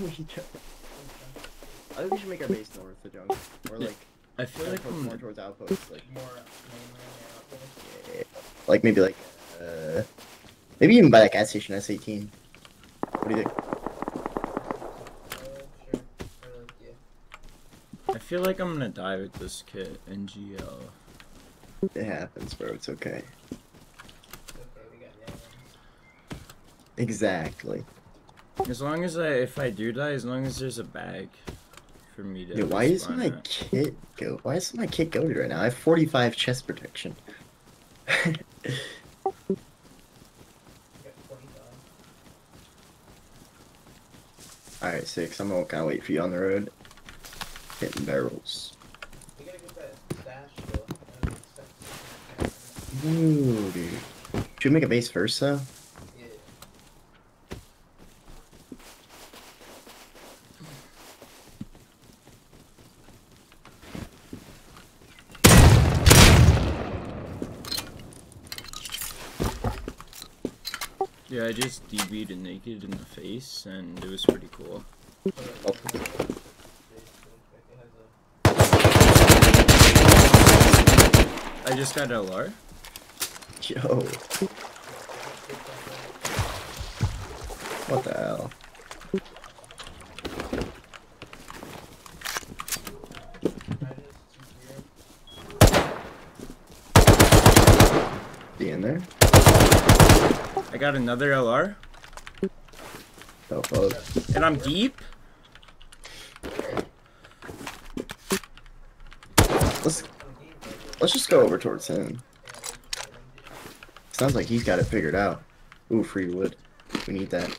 we don't. I think we should make our base north of the jungle, or like I feel like towards- I'm more towards outposts, like More mainland or outpost. like maybe like uh maybe even by that gas station S18. What do you think? Sure. Or like, yeah. I feel like I'm gonna die with this kit NGL. It happens, bro. It's okay. It's okay, we got nailed. Exactly. As long as I, if I do die, as long as there's a bag for me to. Dude, why is my at. kit go? Why is my kit goaded right now? I have 45 chest protection. We got 45. Alright, six. I'm gonna kind of wait for you on the road. Hitting barrels. We gotta get that stash though. and stuff. Ooh, dude. Should we make a base first, though? Yeah. I just DB'd a naked in the face, and it was pretty cool. Oh. I just got LR. Yo. What the hell? Be in there? I got another LR, Oh, and I'm deep. Let's let's just go over towards him. Sounds like he's got it figured out. Ooh, free wood. We need that.